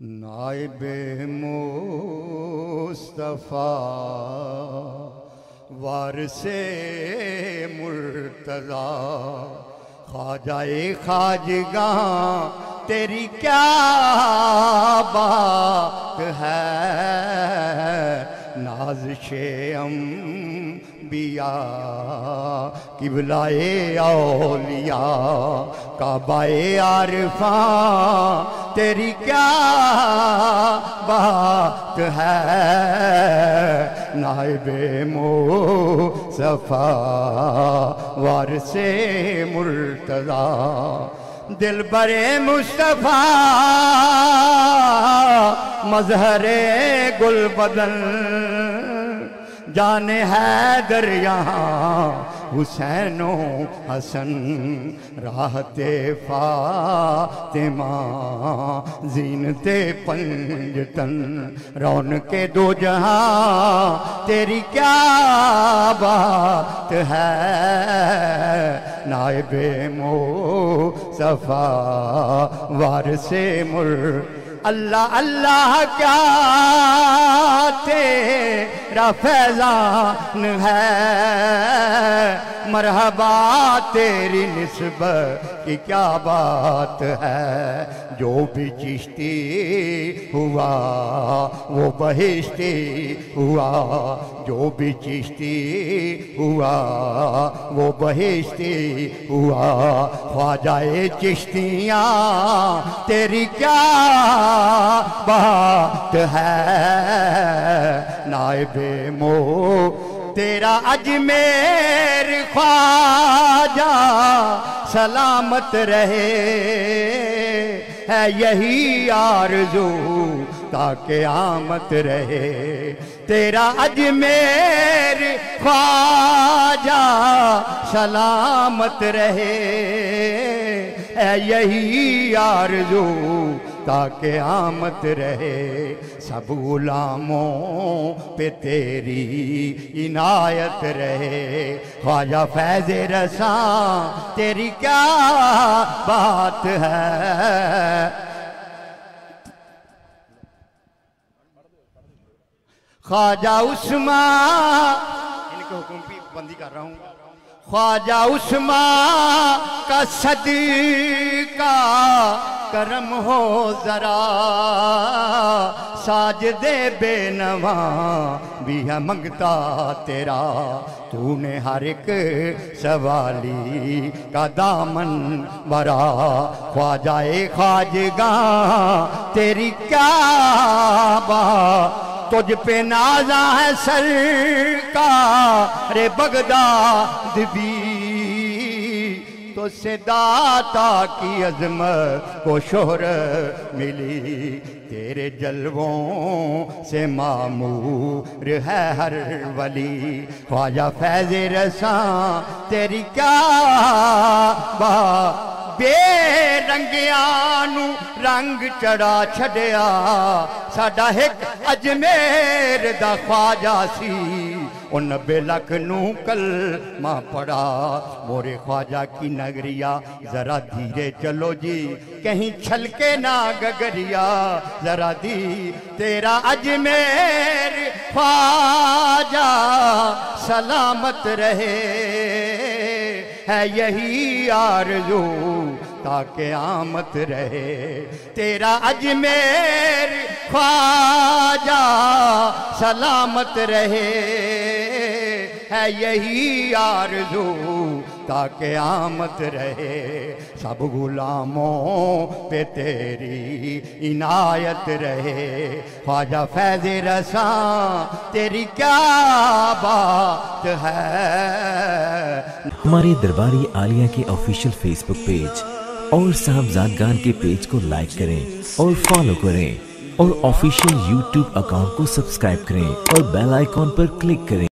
नाइब मुस्तफ़ा वारसे मुर्तज़ा ख्वाजाए खाजगा तेरी क्या बात है? नाज शेम बिया किबलाए काबाए आरफा, तेरी क्या बात है? नायबे मो सफ़ा वार से मुर्तजा दिल बरे मुस्तफ़ा, मजहरे गुल बदन जाने है दर यहाँ हुसैनो हसन, राहते फातिमा, जीनते पंजतन रौन के दो जहाँ, तेरी क्या बात है? नायबे मो सफ़ा वार से मुर, अल्लाह अल्लाह क्या तेरा फैजान है। मरहबा तेरी निस्बत की क्या बात है? जो भी चिश्ती हुआ, वो बहिश्ती हुआ। जो भी चिश्ती हुआ, वो बहिश्ती हुआ। ख्वाजाए चिश्तियाँ तेरी क्या बात है? नायबे मो तेरा अजमेर ख्वाजा सलामत रहे। है यही आरज़ू ताकि आमत रहे। तेरा अजमेर ख्वाजा सलामत रहे। है यही आरज़ू ताकि आमत रहे, सब गुलामों पे तेरी इनायत रहे। ख्वाजा फैज रसा, तेरी क्या बात है? ख्वाजा उस्मा, इनके हुक्म की बंदी कर रहा हूँ। ख्वाजा उस्मा का सदका, करम हो जरा। साज दे बेनवा भी है मंगता तेरा। तूने हर एक सवाली का दामन भरा। ख्वाजाए ख्वाजगा, तेरी क्या बा तुझ पे नाजा है सर का। रे बगदाद भी। तो से दाता की अजमत को शोहर मिली। तेरे जलवों से मामूर है हर वली। ख्वाजा फैज रसा तेरी क्या बा ਬੇਰੰਗਿਆਂ रंग चढ़ा छड़िया। साडा एक अजमेर ਅਜਮੇਰ ਦਾ ਖਵਾਜਾ ਸੀ ਉਹ 90 पड़ा। मोरे ख्वाजा की नगरिया, जरा धीरे चलो जी। कहीं छलके ना गगरिया। जरा दी, तेरा अजमेर ख्वाजा। सलामत रहे। है यही आरज़ू ताकि आमत रहे। तेरा अजमेर ख्वाजा सलामत रहे। है यही आरज़ू, ताकि आमत रहे। सब गुलामों पे तेरी इनायत रहे। ख्वाजा फैज रसा तेरी क्या बात है? हमारे दरबारी आलिया के ऑफिशियल फेसबुक पेज और साहबजादगान के पेज को लाइक करें और फॉलो करें और ऑफिशियल यूट्यूब अकाउंट को सब्सक्राइब करें और बेल आइकॉन पर क्लिक करें।